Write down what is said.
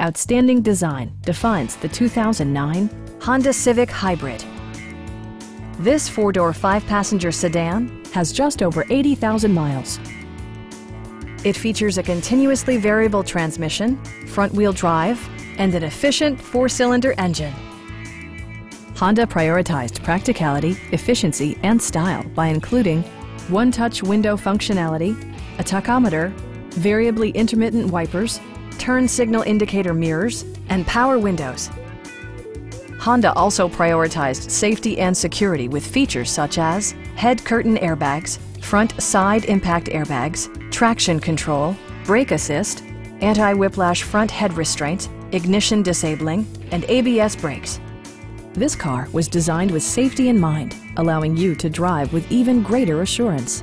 Outstanding design defines the 2009 Honda Civic Hybrid. This four-door, five-passenger sedan has just over 80,000 miles. It features a continuously variable transmission, front-wheel drive, and an efficient four-cylinder engine. Honda prioritized practicality, efficiency, and style by including one-touch window functionality, a tachometer, variably intermittent wipers, turn signal indicator mirrors, and power windows. Honda also prioritized safety and security with features such as head curtain airbags, front side impact airbags, traction control, brake assist, anti-whiplash front head restraints, ignition disabling, and ABS brakes. This car was designed with safety in mind, allowing you to drive with even greater assurance.